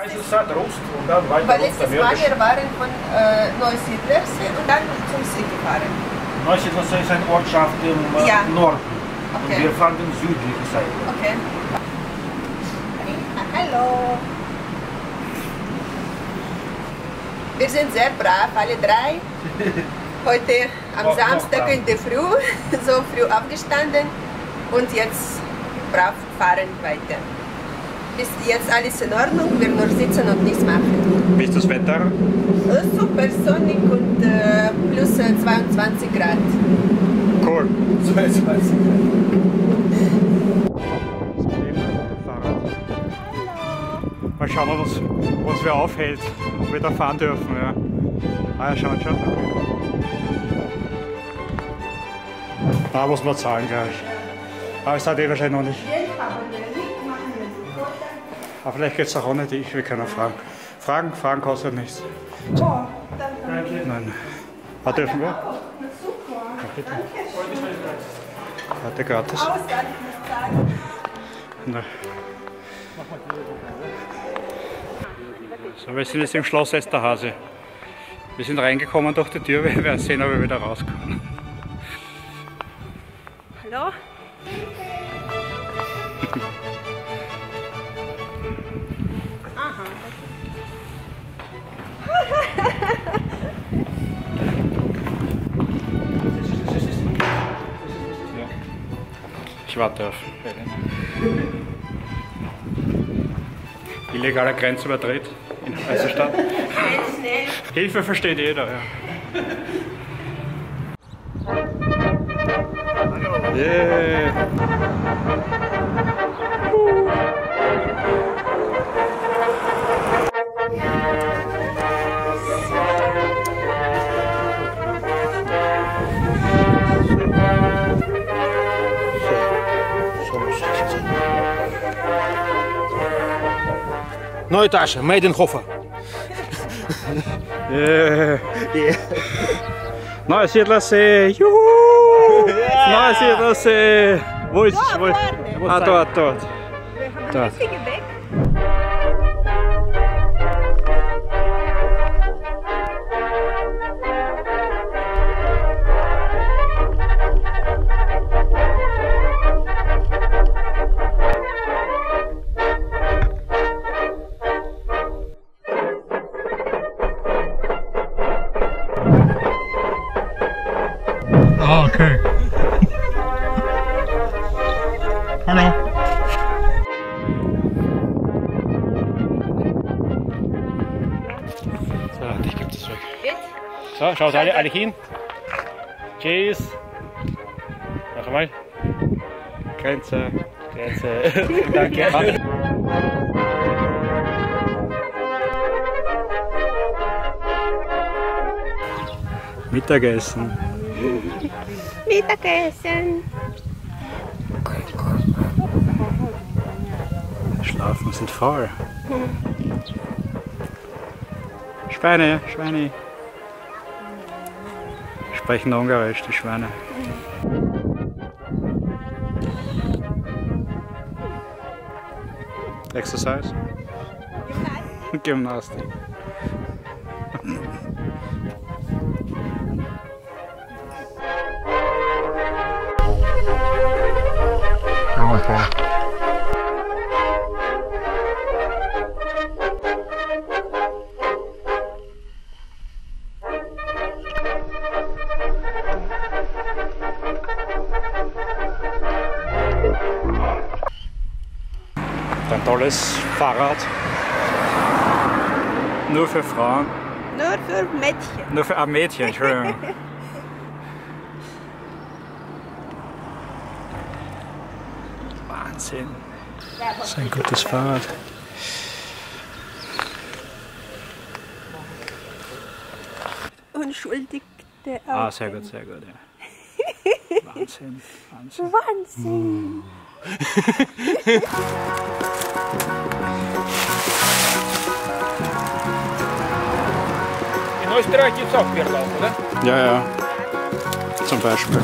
Eisenstadt, Rust und dann weiter Weil letztes Mal wir waren von äh, Neusiedlersee und dann zum See gefahren. Neusiedlersee ist eine Ortschaft im äh, Ja. Norden. Okay. Und wir fahren die südliche Seite. Okay. Hallo. Wir sind sehr brav, alle drei. Heute am Samstag in der Früh, so früh aufgestanden und jetzt brav fahren weiter. Ist jetzt alles in Ordnung, wir nur sitzen und nichts machen. Wie ist das Wetter? Äh, Super sonnig und äh, plus äh, 22 Grad. Cool. So jetzt weiß ich. Mal schauen, was, was wir aufhält, ob wir da fahren dürfen. Ja. Ah ja, schauen schon. Da muss man zahlen, glaube ich. Aber es hat eh wahrscheinlich noch nicht. Aber vielleicht geht es auch ohne dich, wir können fragen. Fragen, Fragen kostet nichts. Nein. Ah, dürfen wir? Ja, bitte. Warte, gratis. Na. So, wir sind jetzt im Schloss Esterhase. Wir sind reingekommen durch die Tür, wir werden sehen, ob wir wieder rauskommen. Hallo? Ich warte auf Helen. Illegaler Grenzübertritt in Eisenstadt. Hilfe versteht jeder, ja. Yeah. Neue Tasche, made in Hofer. Yeah. Neusiedlersee, juhu! Neusiedlersee! Wo ist wo ist- Ah, dort, dort. Wir haben Da. ein bisschen weg. Ah, Hallo. So, dich gibt es weg. Jetzt? So, schaut alle, alle hin. Cheers. Noch einmal. Grenze. Grenze. Danke. Mittagessen. Mittagessen. Schlafen sind faul. Schweine, Schweine. Sprechen Ungarisch, die Schweine. Exercise? Gymnastik. Ein tolles Fahrrad. Nur für Frauen. Nur für Mädchen. Nur für ein Mädchen, Entschuldigung. Wahnsinn. Das ist ein gutes Fahrrad. Unschuldigte Ah, sehr gut, sehr gut. Ja. Wahnsinn, Wahnsinn. Wahnsinn. In Österreich gibt es auch Bierlauf, oder? Ja, ja. Zum Beispiel.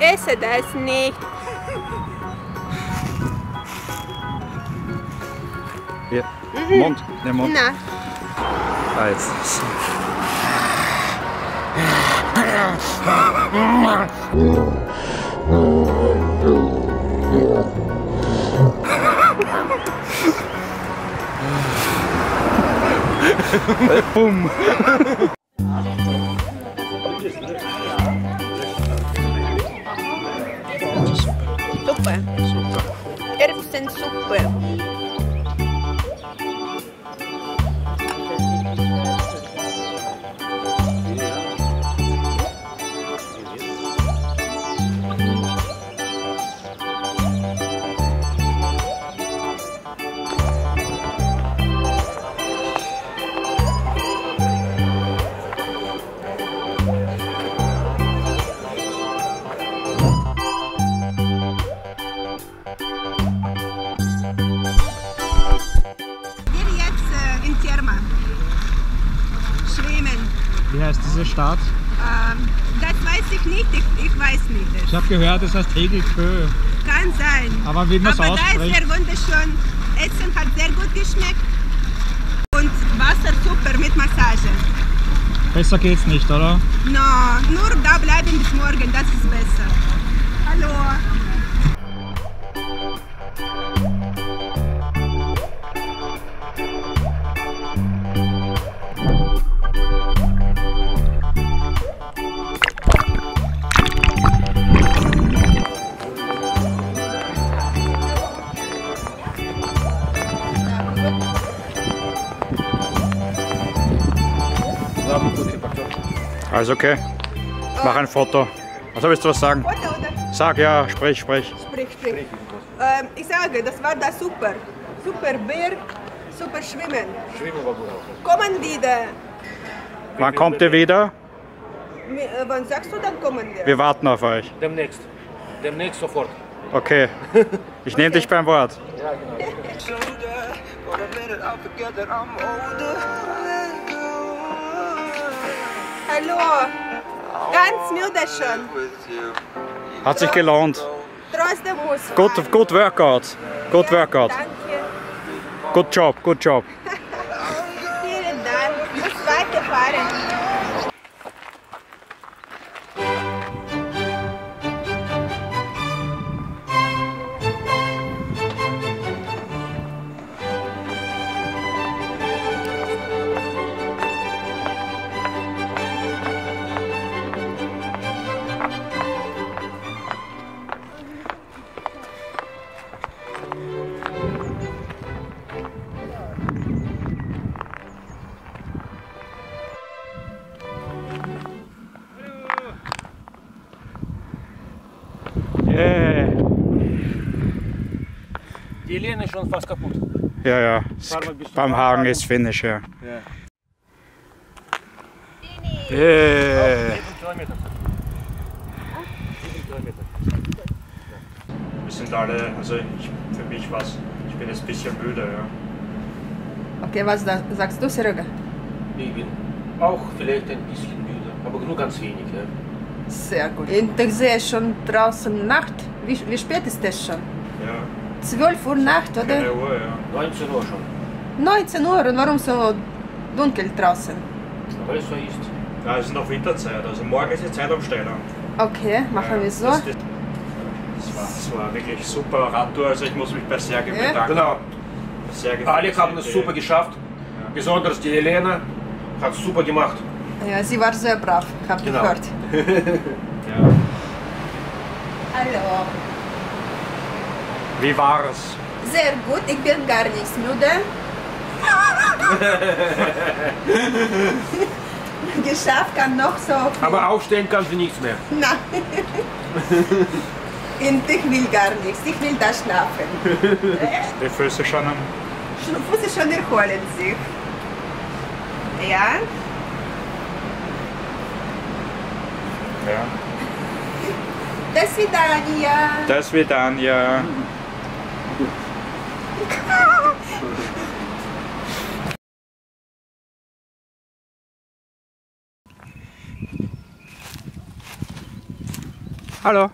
esse das nicht. Hier. Mund. Der Mund. Na, Ah, jetzt. É pum! super. Suppe. Ervisen super. Wie heißt diese Stadt? Ähm, das weiß ich nicht, ich, ich weiß nicht. Ich habe gehört, es heißt Hegelkö. Kann sein. Aber wie man es Aber da ist ausspricht. sehr wunderschön. Essen hat sehr gut geschmeckt. Und Wasser super mit Massage. Besser geht's nicht, oder? No, nur da bleiben bis morgen, das ist besser. Hallo. Also okay. Mach ein Foto. Also willst du was sagen? Oder? Sag ja, sprich, sprich. Sprich, sprich. Ähm, ich sage, das war da super. Super Berg, super Schwimmen. Schwimmen war gut auch. Kommen wieder. Wann kommt ihr wieder? Äh, Wann sagst du, dann kommen wir. Wir warten auf euch. Demnächst. Demnächst sofort. Okay. Ich nehme dich beim Wort. Slow down, Hallo. Ganz müde schon. Hat sich gelohnt. Trotzdem muss Good, fahren. good workout. Good Ja, workout. Danke. Good job, good job. Ist schon fast kaputt. Ja, ja. Beim Hagen. Ist Finish, ja. Ja. Yeah. 7 Kilometer. 7 Kilometer. Wir sind alle, also ich, für mich was, ich bin jetzt ein bisschen müde, ja. Okay, was da, sagst du, Serega? Ich bin auch vielleicht ein bisschen müde, aber nur ganz wenig. Ja. Sehr gut. Und ich sehe schon draußen Nacht. Wie, wie spät ist es schon? Ja, 12 Uhr Nacht, oder? keine Uhr, ja. 19 Uhr schon. 19 Uhr. Und warum so dunkel draußen? Weil es so ist. Ja, es ist noch Winterzeit, also morgen ist die Zeitumstellung. Okay, machen wir so. Das, das, war, das war wirklich super Radtour, also ich muss mich bei Sergei Ja. bedanken. Genau. Sergei Alle haben es super geschafft. Besonders die Elena hat es super gemacht. Ja, sie war sehr brav, hab Genau. gehört. Ja. Hallo. Wie war's? Sehr gut, ich bin gar nicht müde. Geschafft kann noch so viel. Aber aufstehen kannst du nichts mehr. Nein. Und ich will gar nichts, ich will da schlafen. Die Füße schon am Füße schon erholen sich. Ja? ja. До свидания. До свидания. Hallo.